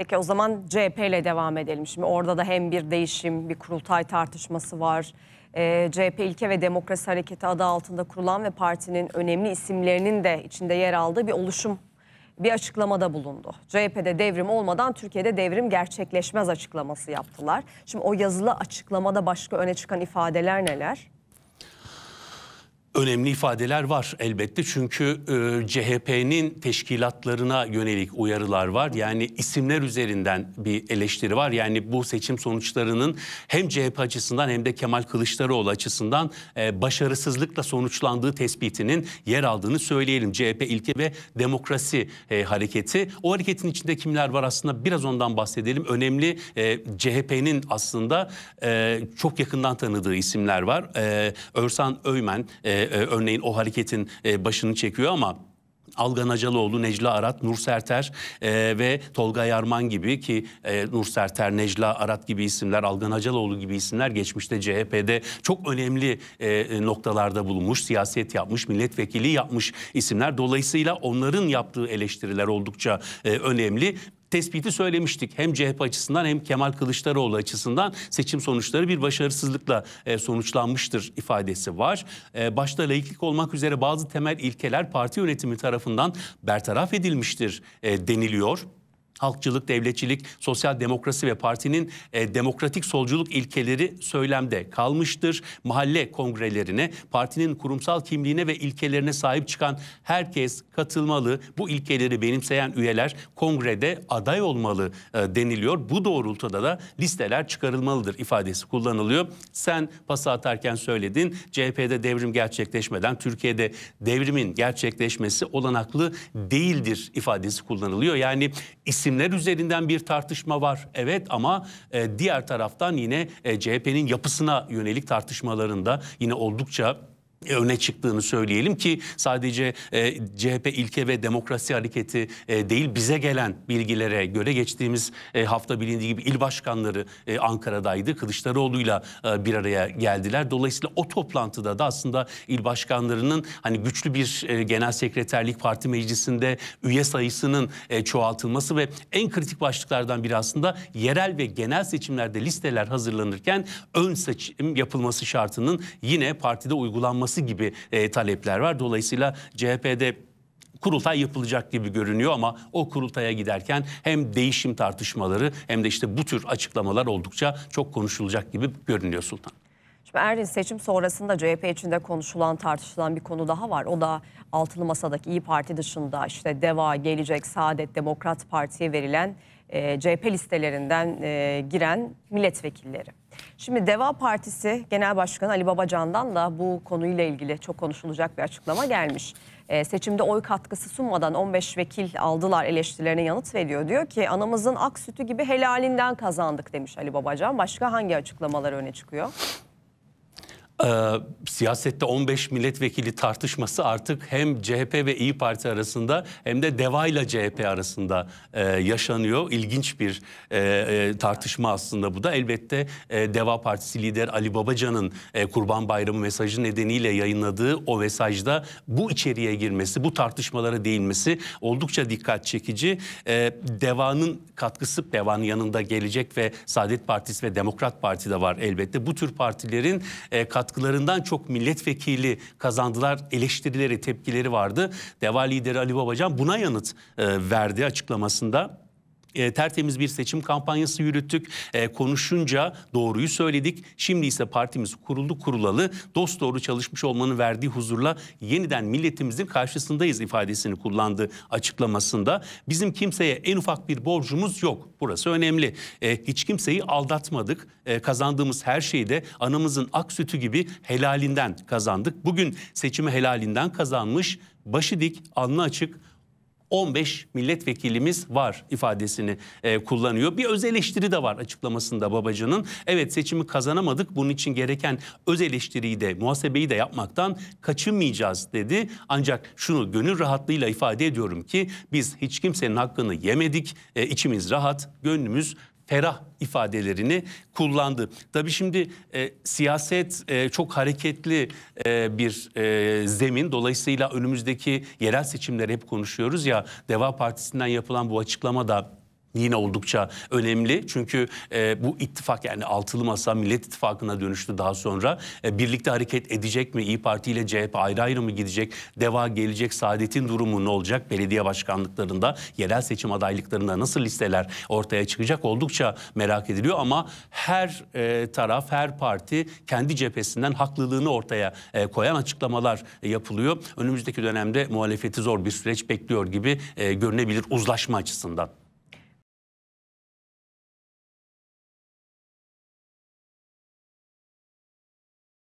Peki o zaman CHP ile devam edelim. Şimdi orada da hem bir değişim, bir kurultay tartışması var. Ee, CHP İlke ve Demokrasi Hareketi adı altında kurulan ve partinin önemli isimlerinin de içinde yer aldığı bir oluşum bir açıklamada bulundu. CHP'de devrim olmadan Türkiye'de devrim gerçekleşmez açıklaması yaptılar. Şimdi o yazılı açıklamada başka öne çıkan ifadeler neler? Önemli ifadeler var elbette çünkü e, CHP'nin teşkilatlarına yönelik uyarılar var. Yani isimler üzerinden bir eleştiri var. Yani bu seçim sonuçlarının hem CHP açısından hem de Kemal Kılıçdaroğlu açısından e, başarısızlıkla sonuçlandığı tespitinin yer aldığını söyleyelim. CHP ilke ve demokrasi e, hareketi. O hareketin içinde kimler var aslında biraz ondan bahsedelim. Önemli e, CHP'nin aslında e, çok yakından tanıdığı isimler var. E, Örsan Öymen e, örneğin o hareketin e, başını çekiyor ama Algan Acaloğlu, Necla Arat, Nur Serter e, ve Tolga Yarman gibi ki e, Nur Serter, Necla Arat gibi isimler, Algan Acaloğlu gibi isimler geçmişte CHP'de çok önemli e, noktalarda bulunmuş, siyaset yapmış, milletvekili yapmış isimler. Dolayısıyla onların yaptığı eleştiriler oldukça e, önemli tespiti söylemiştik. Hem CHP açısından hem Kemal Kılıçdaroğlu açısından seçim sonuçları bir başarısızlıkla e, sonuçlanmıştır ifadesi var. E, başta laiklik olmak üzere bazı temel ilkeler parti yönetimi tarafından bertaraf edilmiştir e, deniliyor halkçılık, devletçilik, sosyal demokrasi ve partinin e, demokratik solculuk ilkeleri söylemde kalmıştır. Mahalle kongrelerine, partinin kurumsal kimliğine ve ilkelerine sahip çıkan herkes katılmalı. Bu ilkeleri benimseyen üyeler kongrede aday olmalı e, deniliyor. Bu doğrultuda da listeler çıkarılmalıdır ifadesi kullanılıyor. Sen pası atarken söyledin CHP'de devrim gerçekleşmeden Türkiye'de devrimin gerçekleşmesi olanaklı değildir ifadesi kullanılıyor. Yani isim isimler üzerinden bir tartışma var. Evet ama e, diğer taraftan yine e, CHP'nin yapısına yönelik tartışmalarında yine oldukça öne çıktığını söyleyelim ki sadece e, CHP ilke ve demokrasi hareketi e, değil bize gelen bilgilere göre geçtiğimiz e, hafta bilindiği gibi il başkanları e, Ankara'daydı. Kılıçdaroğlu'yla e, bir araya geldiler. Dolayısıyla o toplantıda da aslında il başkanlarının hani güçlü bir e, genel sekreterlik parti meclisinde üye sayısının e, çoğaltılması ve en kritik başlıklardan biri aslında yerel ve genel seçimlerde listeler hazırlanırken ön seçim yapılması şartının yine partide uygulanması yapılması gibi e, talepler var. Dolayısıyla CHP'de kurultay yapılacak gibi görünüyor ama o kurultaya giderken hem değişim tartışmaları hem de işte bu tür açıklamalar oldukça çok konuşulacak gibi görünüyor Sultan. Şimdi Erdoğan seçim sonrasında CHP içinde konuşulan tartışılan bir konu daha var. O da altılı masadaki İyi Parti dışında işte DEVA, Gelecek, Saadet, Demokrat Parti'ye verilen e, CHP listelerinden e, giren milletvekilleri. Şimdi Deva Partisi Genel Başkanı Ali Babacan'dan da bu konuyla ilgili çok konuşulacak bir açıklama gelmiş. E, seçimde oy katkısı sunmadan 15 vekil aldılar eleştirilerine yanıt veriyor. Diyor ki anamızın ak sütü gibi helalinden kazandık demiş Ali Babacan. Başka hangi açıklamalar öne çıkıyor? Ee, siyasette 15 milletvekili tartışması artık hem CHP ve İyi Parti arasında hem de DEVA ile CHP arasında e, yaşanıyor. İlginç bir e, e, tartışma aslında bu da. Elbette e, DEVA Partisi lider Ali Babacan'ın e, Kurban Bayramı mesajı nedeniyle yayınladığı o mesajda bu içeriye girmesi, bu tartışmalara değinmesi oldukça dikkat çekici. E, DEVA'nın katkısı DEVA'nın yanında gelecek ve Saadet Partisi ve Demokrat Parti de var elbette. Bu tür partilerin e, katkısı katkılarından çok milletvekili kazandılar eleştirileri, tepkileri vardı. Deva lideri Ali Babacan buna yanıt e, verdi açıklamasında e, tertemiz bir seçim kampanyası yürüttük. E, konuşunca doğruyu söyledik. Şimdi ise partimiz kuruldu kurulalı. Dost doğru çalışmış olmanın verdiği huzurla yeniden milletimizin karşısındayız ifadesini kullandı açıklamasında. Bizim kimseye en ufak bir borcumuz yok. Burası önemli. E, hiç kimseyi aldatmadık. E, kazandığımız her şeyi de anamızın ak sütü gibi helalinden kazandık. Bugün seçimi helalinden kazanmış, başı dik, alnı açık, 15 milletvekilimiz var ifadesini e, kullanıyor. Bir öz eleştiri de var açıklamasında Babacan'ın. Evet seçimi kazanamadık. Bunun için gereken öz eleştiriyi de muhasebeyi de yapmaktan kaçınmayacağız dedi. Ancak şunu gönül rahatlığıyla ifade ediyorum ki biz hiç kimsenin hakkını yemedik. E, içimiz rahat, gönlümüz ferah ifadelerini kullandı. Tabii şimdi e, siyaset e, çok hareketli e, bir e, zemin. Dolayısıyla önümüzdeki yerel seçimleri hep konuşuyoruz ya. Deva Partisi'nden yapılan bu açıklama da yine oldukça önemli. Çünkü e, bu ittifak yani altılı masa Millet İttifakı'na dönüştü daha sonra. E, birlikte hareket edecek mi? İyi Parti ile CHP ayrı ayrı mı gidecek? Deva gelecek. Saadet'in durumu ne olacak? Belediye başkanlıklarında, yerel seçim adaylıklarında nasıl listeler ortaya çıkacak? Oldukça merak ediliyor ama her e, taraf, her parti kendi cephesinden haklılığını ortaya e, koyan açıklamalar e, yapılıyor. Önümüzdeki dönemde muhalefeti zor bir süreç bekliyor gibi e, görünebilir uzlaşma açısından.